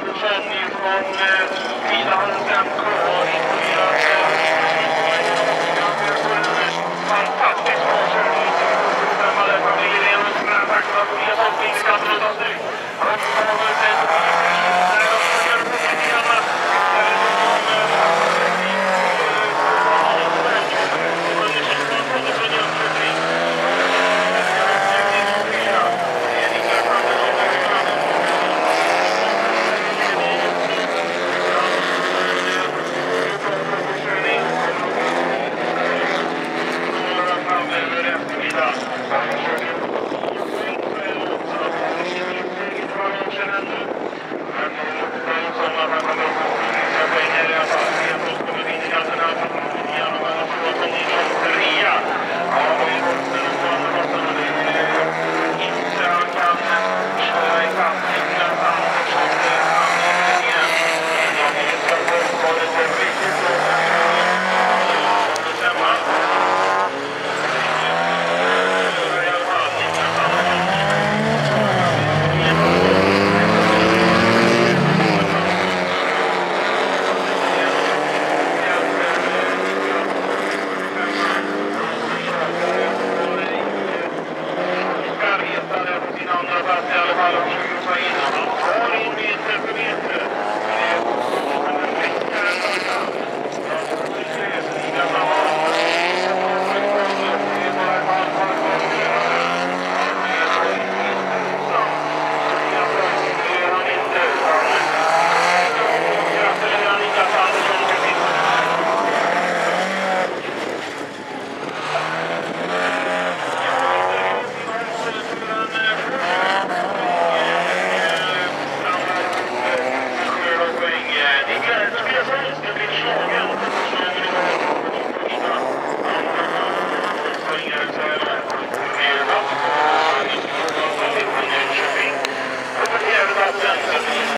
Försäljning från eh, bilhandeln. Tidaholms